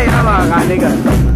है यहाँ गाने का।